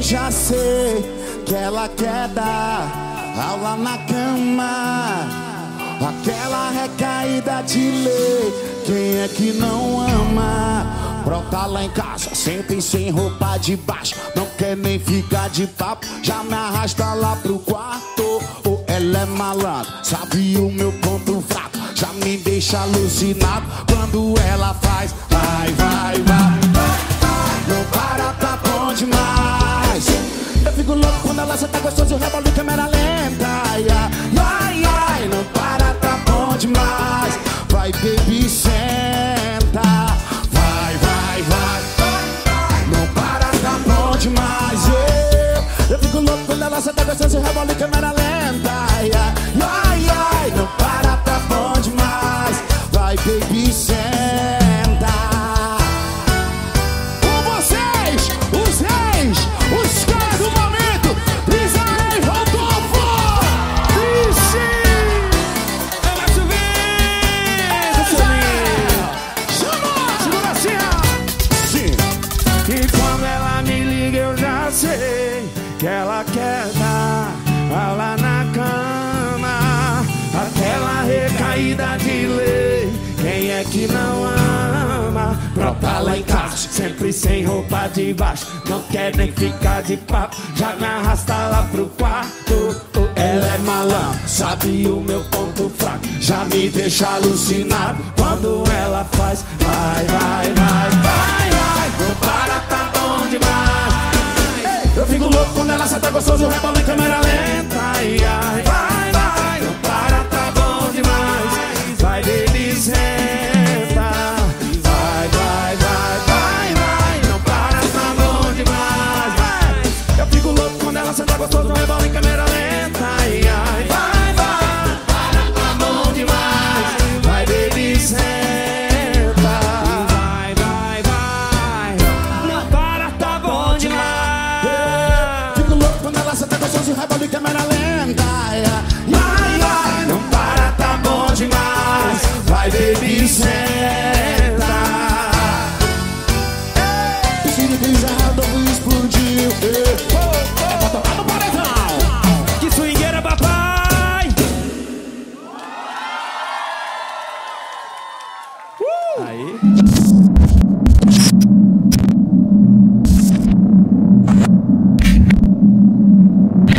já sei que ela quer dar aula na cama. Aquela recaída de lei, quem é que não ama? Brota lá em casa, sempre sem roupa de baixo. Não quer nem ficar de papo, já me arrasta lá pro quarto. Ela é malandra, sabe o meu ponto fraco. Já me deixa alucinado quando ela faz. Vai, vai, ela senta gostoso, rebolo em câmera lenta. Ai, ai, não para, tá bom demais. Vai, baby, senta. Vai, vai, vai. Não para, tá bom demais. Eu, eu fico louco quando ela senta gostoso, rebolo em câmera lenta. Ela quer dar aula na cama Aquela recaída de lei, quem é que não ama? Brota lá em casa, sempre sem roupa de baixo. Não quer nem ficar de papo, já me arrasta lá pro quarto. Ela é malandra, sabe o meu ponto fraco. Já me deixa alucinado quando ela faz gostoso, rebola em câmera lenta. Ai, ai, vai, vai Não para, tá bom demais. Vai, baby, senta Vai, vai, vai, vai, vai. Não para, tá bom demais. Vai. Eu fico louco quando ela senta gostoso, rebola em câmera